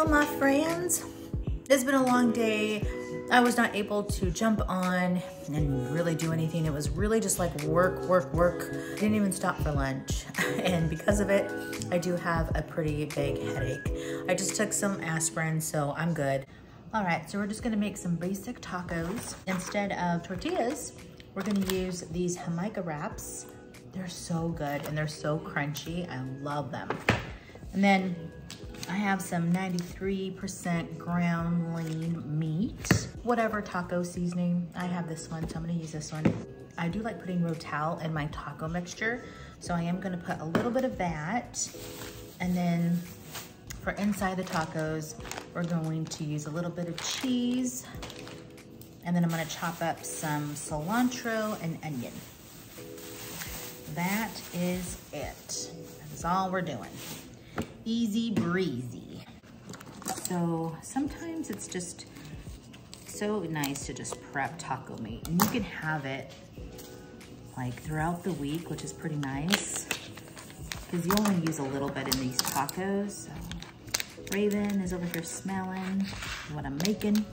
Hello, my friends. It's been a long day. I was not able to jump on and really do anything. It was really just like work, work, work. Didn't even stop for lunch. And because of it, I do have a pretty big headache. I just took some aspirin, so I'm good. All right, so we're just gonna make some basic tacos. Instead of tortillas, we're gonna use these jicama wraps. They're so good and they're so crunchy. I love them. And then I have some 93% ground lean meat. Whatever taco seasoning, I have this one, so I'm gonna use this one. I do like putting Rotel in my taco mixture, so I am gonna put a little bit of that. And then for inside the tacos, we're going to use a little bit of cheese, and then I'm gonna chop up some cilantro and onion. That is it. That's all we're doing easy breezy. So sometimes it's just so nice to just prep taco meat and you can have it like throughout the week, which is pretty nice because you only use a little bit in these tacos. So Raven is over here smelling what I'm making.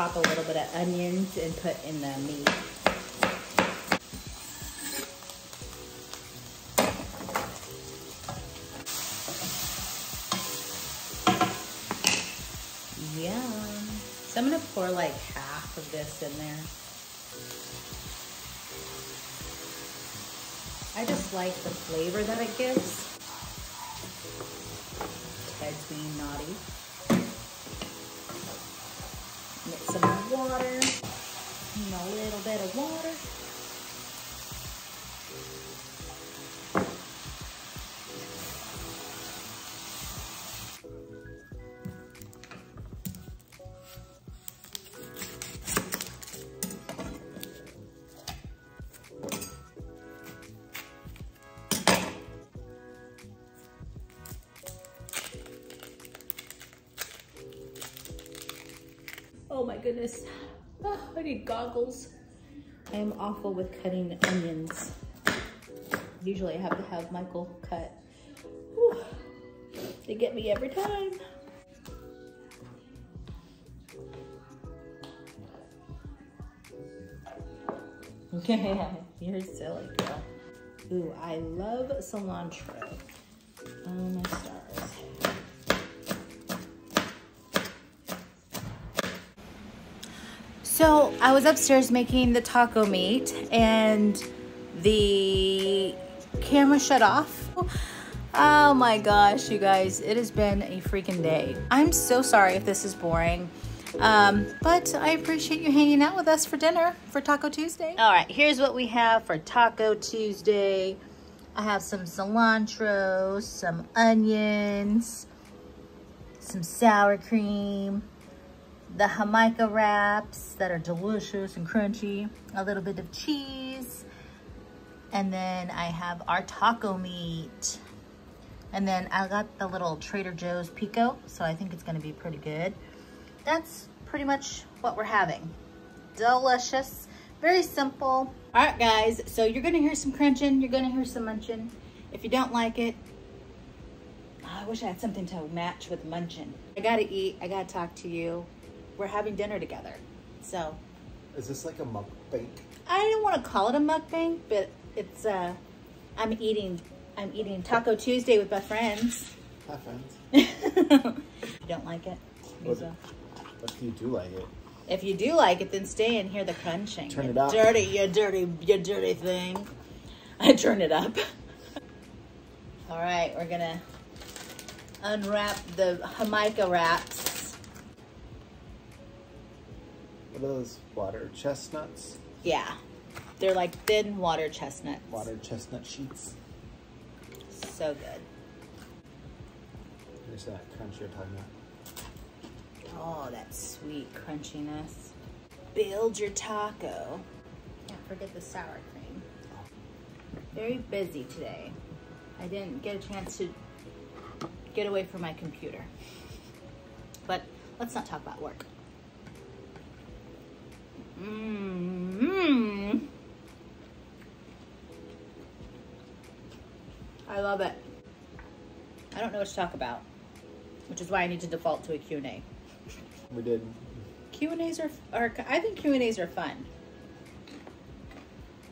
Just a little bit of onions and put in the meat. Yum. So I'm gonna pour like half of this in there. I just like the flavor that it gives. Ted's being naughty. Get some water, and a little bit of water. Goodness. Oh, I need goggles. I am awful with cutting onions. Usually I have to have Michael cut. Whew. They get me every time. Yeah, you're silly girl. Ooh, I love cilantro. Oh I was upstairs making the taco meat and the camera shut off. Oh my gosh, you guys, it has been a freaking day. I'm so sorry if this is boring, um, but I appreciate you hanging out with us for dinner for Taco Tuesday. All right, here's what we have for Taco Tuesday. I have some cilantro, some onions, some sour cream, the jicama wraps that are delicious and crunchy, a little bit of cheese, and then I have our taco meat. And then I got the little Trader Joe's Pico, so I think it's gonna be pretty good. That's pretty much what we're having. Delicious, very simple. All right, guys, so you're gonna hear some crunching, you're gonna hear some munching. If you don't like it, oh, I wish I had something to match with munching. I gotta eat, I gotta talk to you. We're having dinner together, so. Is this like a mukbang? I don't wanna call it a mukbang, but it's, uh, I'm eating, I'm eating Taco Tuesday with my friends. Hi, friends. you don't like it? What- So, if you do like it? If you do like it, then stay and hear the crunching. Turn it up. Dirty, you dirty, you dirty thing. I turn it up. All right, we're gonna unwrap the jicama wraps. What are those water chestnuts? Yeah, they're like thin water chestnuts. Water chestnut sheets. So good. There's that crunch you're talking about. Oh, that sweet crunchiness. Build your taco. Can't forget the sour cream. very busy today. I didn't get a chance to get away from my computer. But let's not talk about work. Mmm. I love it. I don't know what to talk about, which is why I need to default to a Q&A. We did. Q&As are, are I think Q&As are fun.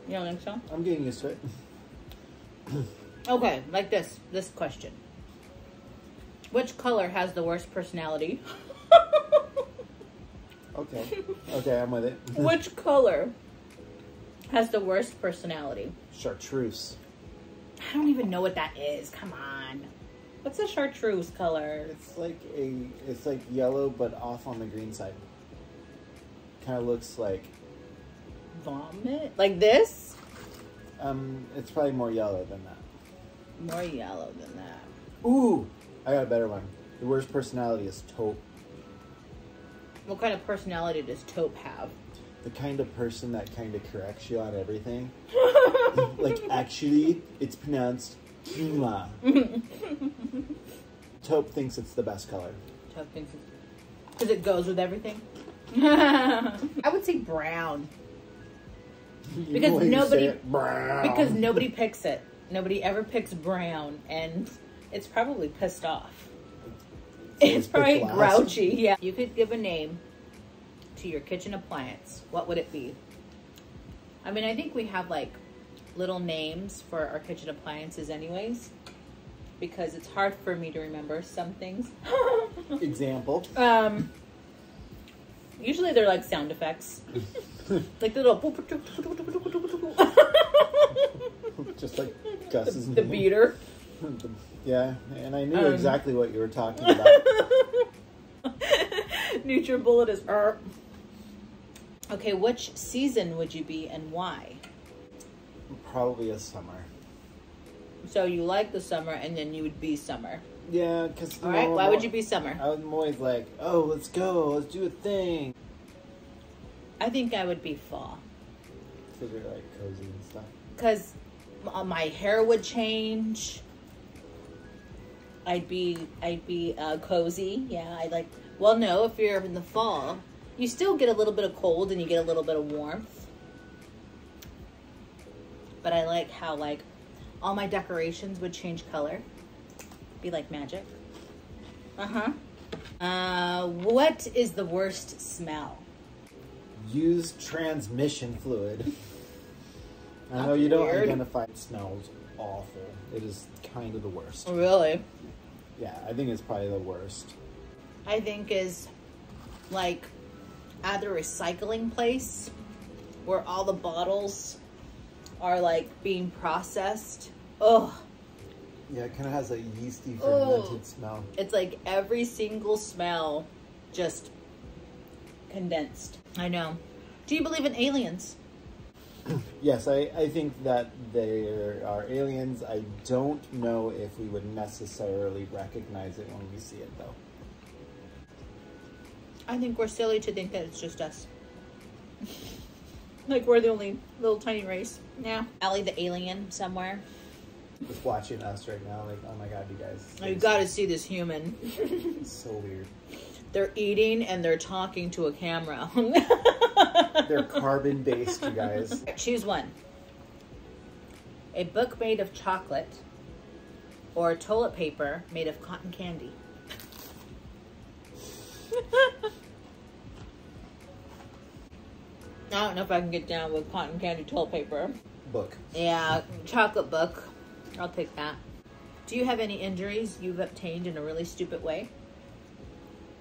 You don't think so? I'm getting used to it. Okay, like this, this question. Which color has the worst personality? Okay. Okay, I'm with it. Which color has the worst personality? Chartreuse. I don't even know what that is. Come on. What's a chartreuse color? It's like a, it's like yellow, but off on the green side. Kind of looks like, Vomit? Like this? um, it's probably more yellow than that. More yellow than that. Ooh, I got a better one. The worst personality is taupe. What kind of personality does taupe have? The kind of person that kind of corrects you on everything. like, actually, it's pronounced Tuma. taupe thinks it's the best color. Taupe thinks because it goes with everything. I would say brown Because when you say nobody- brown. because nobody picks it. Nobody ever picks brown, and it's probably pissed off. It's probably grouchy. Yeah. You could give a name to your kitchen appliance. What would it be? I mean, I think we have like little names for our kitchen appliances, anyways, because it's hard for me to remember some things. Example. um, usually they're like sound effects, like the little Just like Gus's the name. beater. Yeah, and I knew Um. exactly what you were talking about. NutriBullet is er. Okay, which season would you be and why? Probably a summer. So you like the summer and then you would be summer. Yeah, because All right, why would you be summer? I'm always like, oh, let's go, let's do a thing. I think I would be fall Because you're like cozy and stuff. because my hair would change. I'd be I'd be uh, cozy. Yeah, I like. Well, no, if you're in the fall, you still get a little bit of cold and you get a little bit of warmth. But I like how like all my decorations would change color, be like magic. Uh-huh. Uh What is the worst smell? Use transmission fluid. I know you don't weird. identify. It smells awful. It is kind of the worst. Really? Yeah, I think it's probably the worst. I think is like at the recycling place where all the bottles are like being processed. Ugh. Yeah, it kind of has a yeasty fermented smell. It's like every single smell just condensed. I know. Do you believe in aliens? Yes, I, I think that there are aliens. I don't know if we would necessarily recognize it when we see it, though. I think we're silly to think that it's just us. like we're the only little tiny race. Yeah. Allie the alien somewhere. Just watching us right now, like, oh my god, you guys. You gotta see this human. It's so weird. They're eating and they're talking to a camera. They're carbon based, you guys. Choose one. A book made of chocolate or toilet paper made of cotton candy. I don't know if I can get down with cotton candy toilet paper. Book. Yeah, chocolate book. I'll take that. Do you have any injuries you've obtained in a really stupid way?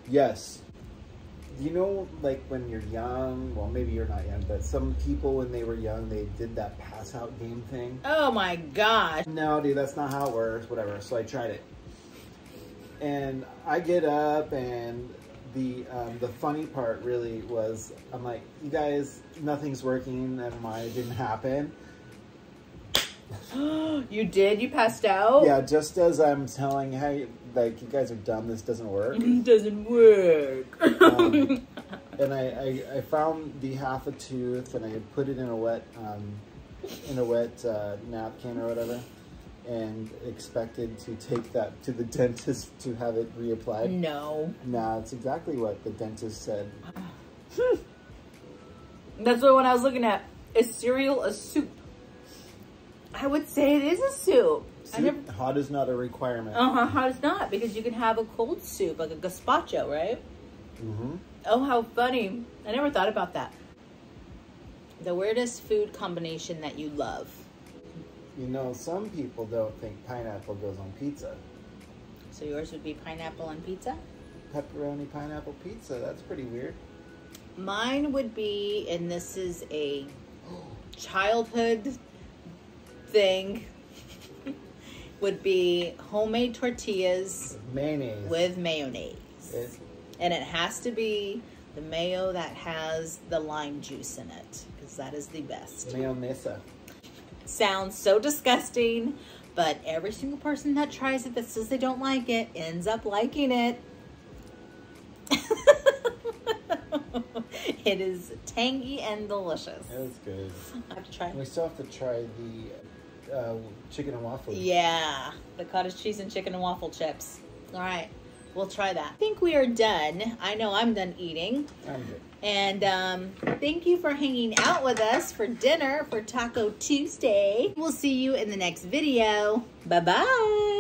Yes. You know, like when you're young, well, maybe you're not young, but some people when they were young, they did that pass out game thing. Oh my gosh. No, dude, that's not how it works. Whatever. So I tried it, and I get up, and the um, the funny part really was, I'm like, you guys, nothing's working, and why it didn't happen. you did? You passed out? Yeah, just as I'm telling, hey, like you guys are dumb. This doesn't work. It doesn't work. Um, and I, I, I found the half a tooth and I put it in a wet um, in a wet uh, napkin or whatever, and expected to take that to the dentist to have it reapplied. No. Nah, it's exactly what the dentist said. That's what when I was looking at. Is cereal a soup? I would say it is a soup. I never. Hot is not a requirement. Uh huh. How it's not because you can have a cold soup like a gazpacho, right? Mm-hmm. Oh, how funny! I never thought about that. The weirdest food combination that you love. You know, some people don't think pineapple goes on pizza. So yours would be pineapple on pizza. Pepperoni pineapple pizza. That's pretty weird. Mine would be, and this is a childhood thing, would be homemade tortillas Mayonnaise. with mayonnaise. It, And it has to be the mayo that has the lime juice in it, because that is the best. mayonnaise. Sounds so disgusting, but every single person that tries it that says they don't like it ends up liking it. it is tangy and delicious. It was good. I have to try. We still have to try the uh, chicken and waffle. Yeah, the cottage cheese and chicken and waffle chips. All right, we'll try that. I think we are done. I know I'm done eating. I'm good. And um, thank you for hanging out with us for dinner for Taco Tuesday. We'll see you in the next video. Bye bye.